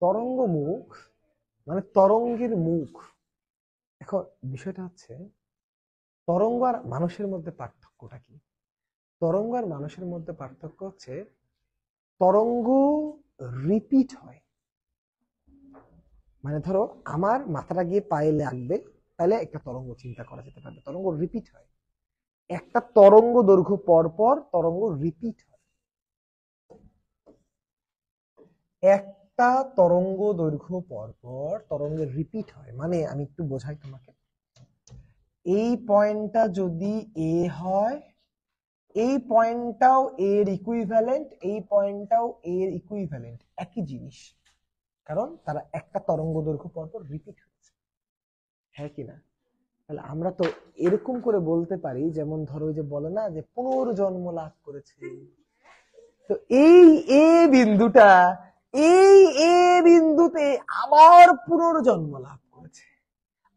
তরঙ্গ মুখ মানে তরঙ্গের মুখ। এখন বিষয়টা হচ্ছে, তরঙ্গ আর মানুষের মধ্যে পার্থক্যটা কি? তরঙ্গ আর মানুষের মধ্যে পার্থক্য হচ্ছে, তরঙ্গ রিপিট হয়। মানে ধরো, আমার মাথাটা গিয়ে পায়ে লাগবে, তাহলে একটা তরঙ্গ চিন্তা করা যেতে পারবে। তরঙ্গ রিপিট হয়। একটা তরঙ্গ দৈর্ঘ্য পর পর তরঙ্গ রিপিট হয়। একটা তরঙ্গ দৈর্ঘ্য পর পর তরঙ্গের রিপিট হয়। মানে আমি একটু বোঝাই তোমাকে। এই পয়েন্টটা যদি এ হয়, এই পয়েন্টটাও এর ইকুইভ্যালেন্ট এই পয়েন্টটাও এর ইকুইভ্যালেন্ট একই জিনিস। কারণ তারা একটা তরঙ্গ দৈর্ঘ্য পর পর রিপিট হচ্ছে হ্যাঁ কি না? তাহলে আমরা তো এরকম করে বলতে পারি, যেমন ধরো যে বলে না যে পুনর্জন্ম লাভ করেছে। তো এই এ বিন্দুটা এই এ বিন্দুতে আবার পুনর্জন্ম লাভ করেছে।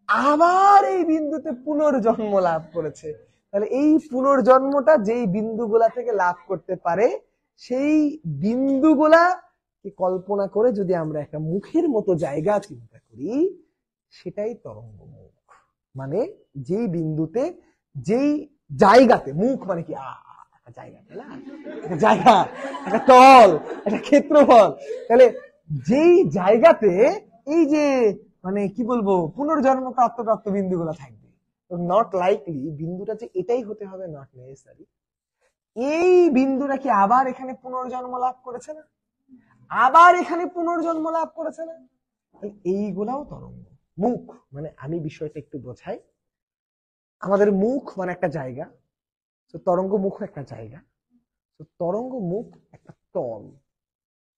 আবার এই বিন্দুতে পুনর্জন্ম লাভ করেছে। তাহলে এই পুনর্জন্মটা যেই বিন্দুগুলা থেকে লাভ করতে পারে, সেই বিন্দুগুলা কল্পনা করে যদি আমরা একটা মুখের মতো জায়গা চিন্তা করি, সেটাই তরঙ্গ মুখ। মানে যেই বিন্দুতে, যেই জায়গাতে, মুখ মানে কি? আ জায়গা একটা তল, একটা ক্ষেত্রফল। তাহলে যেই জায়গাতে এই যে মানে কি বলব, পুনর্জন্ম প্রাপ্ত প্রাপ্ত বিন্দুগুলো থাকবে নট লাইকলি বিন্দুটা যে এটাই হতে হবে নট নেসেসারি এই বিন্দুটা কি আবার এখানে পুনর্জন্ম লাভ করেছে না? আবার এখানে পুনর্জন্ম লাভ করেছে না? এইগুলাও তরঙ্গ। মুখ মানে আমি বিষয়টা একটু বোঝাই। আমাদের মুখ মানে একটা জায়গা তো তরঙ্গ মুখ একটা জায়গা। তো তরঙ্গ মুখ একটা তল।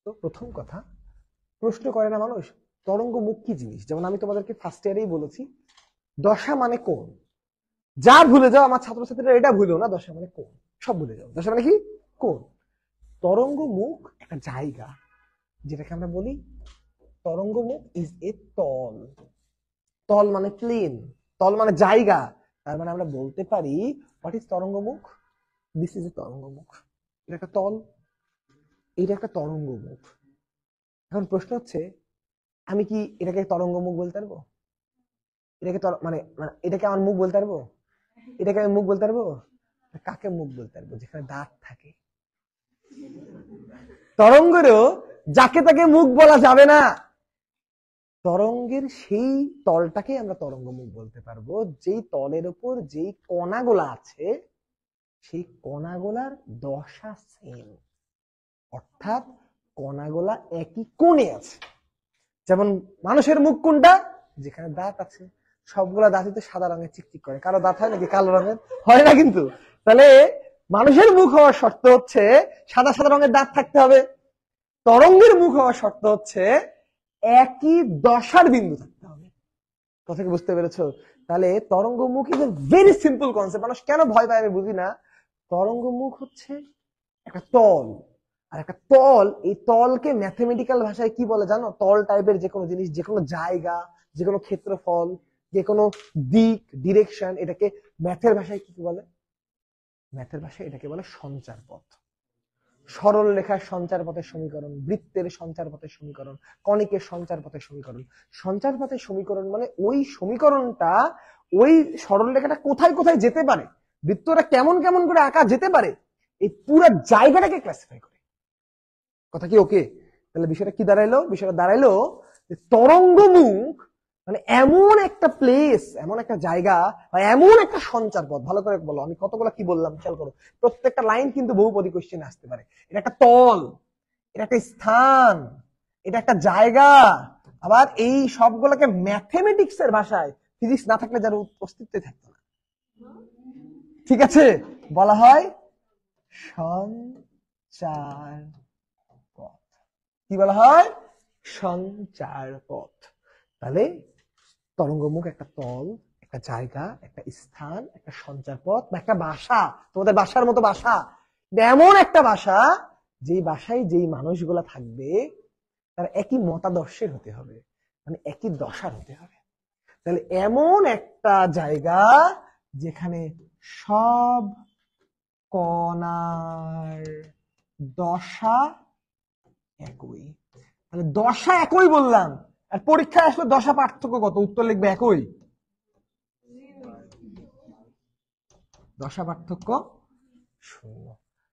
তো প্রথম কথা, প্রশ্ন করে না মানুষ তরঙ্গ মুখ কি জিনিস? যেমন আমি তোমাদেরকে ফার্স্ট ইয়ারেই বলেছি, দশা মানে কোন? যা ভুলে যাও, আমার ছাত্রছাত্রীরা এটা ভুলেও না, দশা মানে কোন? সব ভুলে যাও। দশা মানে কি? কোন? তরঙ্গ মুখ একটা জায়গা, যেটাকে আমরা বলি তরঙ্গ মুখ ইজ এ তল তল মানে প্লেন তল মানে জায়গা। তার মানে আমরা বলতে পারি হোয়াট ইজ তরঙ্গ মুখ দিস ইজ এ তরঙ্গ মুখ এটা একটা তল, এটা একটা তরঙ্গ মুখ এখন প্রশ্ন হচ্ছে, আমি কি এটাকে তরঙ্গ মুখ বলতে পারব? এটাকে মানে মানে এটাকে আমার মুখ বলতে পারব? এটাকে আমি মুখ বলতে পারব? কাকে মুখ বলতে পারব? যেখানে দাঁত থাকে। তরঙ্গেরও যাকে তাকে মুখ বলা যাবে না। তরঙ্গের সেই তলটাকে আমরা তরঙ্গ মুখ বলতে পারব। যেই তলের উপর যেই কণাগুলা আছে, সেই কণাগুলার দশা সেম। অর্থাৎ কণাগুলা একই কোণে আছে। যেমন মানুষের মুখ কোনটা? যেখানে দাঁত আছে। সবগুলা দাঁতই তো সাদা রঙের চিকচিক করে। কারও দাঁত হয় নাকি কালো রঙের? হয় না কিন্তু। তাহলে মানুষের মুখ হওয়ার শর্ত হচ্ছে সাদা সাদা রঙের দাঁত থাকতে হবে। তরঙ্গের মুখ হওয়ার শর্ত হচ্ছে একই দশার বিন্দু থাকতে হবে। কথা কি বুঝতে পেরেছ? তাহলে তরঙ্গ মুখ is a very simple concept মানুষ কেন ভয় পায় আমি বুঝি না? তরঙ্গ মুখ হচ্ছে একটা তল। আর একটা তল, এই তলকে ম্যাথমেটিক্যাল ভাষায় কি বলে জানো? তল টাইপের যে কোনো জিনিস যে কোনো জায়গা যে কোনো ক্ষেত্রফল যে কোনো দিক ডিরেকশন এটাকে ম্যাথের ভাষায় কি বলে? ম্যাথের ভাষায় এটাকে বলে সঞ্চার পথ সরল রেখার সঞ্চার পথের সমীকরণ, বৃত্তের সঞ্চার পথের সমীকরণ, কণিকের সঞ্চার পথের সমীকরণ। সঞ্চার পথের সমীকরণ মানে ওই সমীকরণটা, ওই সরল রেখাটা কোথায় কোথায় যেতে পারে? বৃত্তটা কেমন কেমন করে আঁকা যেতে পারে? এই পুরো জায়গাটাকে ক্লাসিফাই করে। কথা কি ওকে? তাহলে বিষয়টা কি দাঁড়াইলো? বিষয়টা দাঁড়াইলো যে তরঙ্গ মানে এমন একটা প্লেস এমন একটা জায়গা এমন একটা সঞ্চার পথ ভালো করে বলো, আমি কতগুলো কি বললাম, খেয়াল করো। প্রত্যেকটা লাইন কিন্তু বহুপদী কোশ্চেন আসতে পারে। এটা একটা তল, এটা একটা স্থান, এটা একটা জায়গা। আবার এই সবগুলোকে ম্যাথমেটিক্স এর ভাষায় ফিজিক্স না থাকলে যার অস্তিত্বে থাকতো না। ঠিক আছে? বলা হয় সঞ্চার পথ কি বলা হয়? সঞ্চার পথ তাহলে তরঙ্গমুখ, একটা তল, একটা জায়গা, একটা স্থান, একটা সঞ্চার পথ বা একটা বাসা। তোমাদের বাসার মতো বাসা। এমন একটা বাসা, যেই বাসায় যেই মানুষগুলা থাকবে, তার একই মতাদর্শের হতে হবে। মানে একই দশার হতে হবে। তাহলে এমন একটা জায়গা, যেখানে সব কণার দশা একই। তাহলে দশা একই বললাম। আর পরীক্ষায় আসলে দশা পার্থক্য কত? উত্তর লিখবে একই। দশা পার্থক্য শূন্য